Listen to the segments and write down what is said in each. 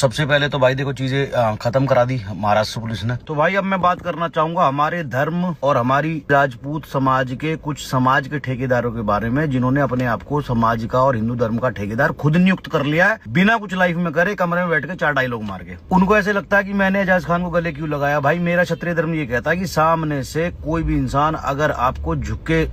सबसे पहले तो भाई देखो चीज़ें खत्म करा दी महाराष्ट्र पुलिस ने। तो भाई अब मैं बात करना चाहूँगा हमारे धर्म और हमारी राजपूत समाज के कुछ समाज के ठेकेदारों के बारे में, जिन्होंने अपने आप को समाज का और हिंदू धर्म का ठेकेदार खुद नियुक्त कर लिया है। बिना कुछ लाइफ में करे कमरे में बैठ के चार डायलॉग मार के उनको ऐसे लगता है की मैंने एजाज खान को गले क्यों लगाया? भाई मेरा क्षत्रिय धर्म ये कहता है की सामने से कोई भी इंसान अगर आपको झुके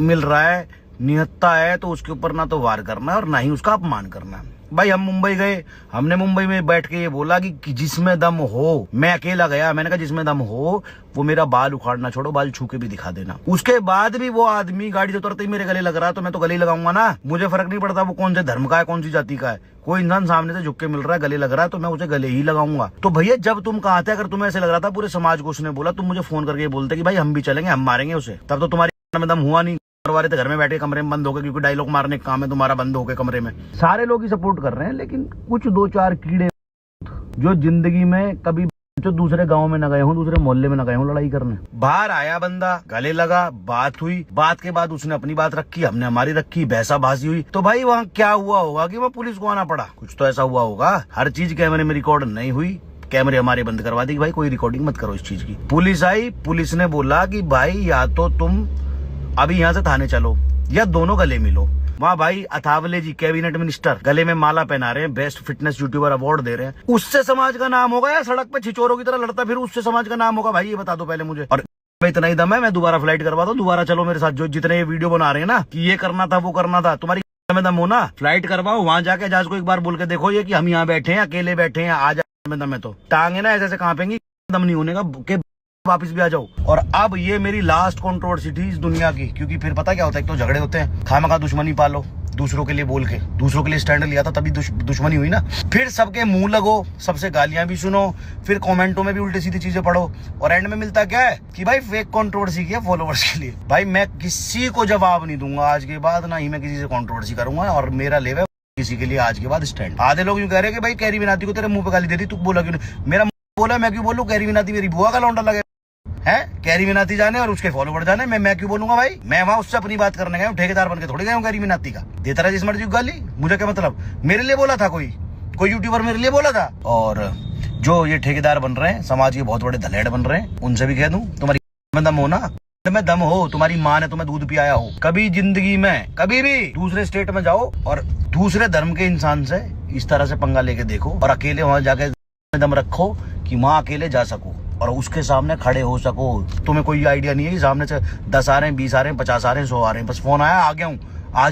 मिल रहा है निहत्ता है तो उसके ऊपर ना तो वार करना है और ना ही उसका अपमान करना है। भाई हम मुंबई गए हमने मुंबई में बैठ के ये बोला कि, कि जिसमें दम हो मैं अकेला गया मैंने कहा जिसमें दम हो वो मेरा बाल उखाड़ना छोड़ो बाल छू के भी दिखा देना। उसके बाद भी वो आदमी गाड़ी से उतरते ही मेरे गले लग रहा है तो मैं तो गले लगाऊँगा ना। मुझे फ़र्क नहीं पड़ता वो कौन से धर्म का है कौन सी जाति का है। कोई इंसान सामने से झुक के मिल रहा है गले लग रहा है तो मैं उसे गले ही लगाऊँगा। तो भैया जब तुम कहा थे अगर तुम्हें ऐसे लग रहा था पूरे समाज को उसने बोला तुम मुझे फ़ोन करके बोलते कि भाई हम भी चलेंगे हम मारेंगे उसे। तब तो तुम्हारी दम हुआ नहीं। करवा रहे थे घर में बैठे कमरे में बंद हो गए क्योंकि डायलॉग मारने का काम है तुम्हारा बंद हो गए कमरे में। सारे लोग ही सपोर्ट कर रहे हैं, लेकिन कुछ दो चार कीड़े जो ज़िंदगी में कभी जो दूसरे गाँव में न गए हूँ, दूसरे मोहल्ले में न गए हूँ लड़ाई करने। बाहर आया बंदा, गले लगा, बात हुई। बात के बाद उसने अपनी बात रखी, हमने हमारी रखी भैसा भासी हुई। तो भाई वहाँ क्या हुआ होगा कि वहाँ पुलिस को आना पड़ा। कुछ तो ऐसा हुआ होगा। हर चीज़ कैमरे में रिकॉर्ड नहीं हुई। कैमरे हमारे बंद करवा दी भाई कोई रिकॉर्डिंग मत करो इस चीज़ की। पुलिस आई, पुलिस ने बोला कि भाई या तो तुम अभी यहाँ से थाने चलो, या दोनों गले मिलो। वहाँ भाई अथावले जी, कैबिनेट मिनिस्टर, गले में माला पहना रहे हैं, बेस्ट फिटनेस यूट्यूबर अवार्ड दे रहे हैं। उससे समाज का नाम होगा, या सड़क पे छिचोरों की तरह लड़ता, फिर उससे समाज का नाम होगा? भाई ये बता दो पहले मुझे। और इतना ही दम है, मैं दोबारा फ़्लाइट करवा दो, दोबारा चलो मेरे साथ, जो जितने ये वीडियो बना रहे हैं ना, कि ये करना था, वो करना था, तुम्हारी में दम हो ना? फ़्लाइट करवाओ, वहाँ जाके जहाज़ को एक बार बोल के देखो ये कि हम यहाँ बैठे हैं, अकेले बैठे हैं, आज में दम है तो। टांगे ना ऐसे ऐसे कांपेंगी, दम नहीं होने का, के वापिस भी आ जाओ। और अब ये मेरी लास्ट कंट्रोवर्सी थी इस दुनिया की क्योंकि फिर पता क्या होता है एक तो झगड़े होते हैं। खामा का दुश्मनी पालो दूसरों के लिए बोल के। दूसरों के लिए स्टैंड लिया था तभी दुश, दुश्मनी हुई ना। फिर सबके मुँह लगो सबसे गालियाँ भी सुनो फिर कमेंटों में भी उल्टी सीधी चीज़ें पढ़ो। और एंड में मिलता क्या है कि भाई फेक कंट्रोवर्सी किया फॉलोवर्स के लिए। भाई मैं किसी को जवाब नहीं दूँगा आज के बाद ना ही मैं किसी से कंट्रोवर्सी करूँगा और मेरा लेवल किसी के लिए आज के बाद स्टैंड आधे लोग यूँ कह रहे हैं कि भाई कैरी बिनाती को तेरे मुँह पे गाली दे दी तू बोला क्यों मेरा बोला मैं क्यों बोलू? कैरी बिनाती मेरी बुआ का लौंडा लगे है? कैरी मिनाती जाने और उसके फॉलोवर जाने। मैं मैं क्यों बोलूँगा भाई? मैं वहाँ उससे अपनी बात करने हूँ, ठेकेदार बन के थोड़ी हूँ कैरी मिनाती का। देता रहा जिस मर्ज़ी गाली मुझे क्या मतलब? मेरे लिए बोला था कोई? कोई यूट्यूबर मेरे लिए बोला था? और जो ये ठेकेदार बन रहे हैं, समाज के बहुत बड़े धलेड़ बन रहे हैं, उनसे भी कह दूँ, तुम्हारी दम हो ना? में दम हो, तुम्हारी माँ ने तुम्हें दूध पियाया हो। कभी ज़िंदगी में, कभी भी दूसरे स्टेट में जाओ और दूसरे धर्म के इंसान से इस तरह से पंगा लेके देखो और अकेले वहाँ जाके दम रखो कि माँ अकेले जा सको। और उसके सामने खड़े हो सको। तुम्हें कोई आइडिया नहीं है कि सामने से दस आ रहे हैं, बीस आ रहे हैं, पचास आ रहे हैं, सौ आ रहे हैं। बस फ़ोन आया, आ गया हूँ। आ जा।